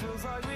feels like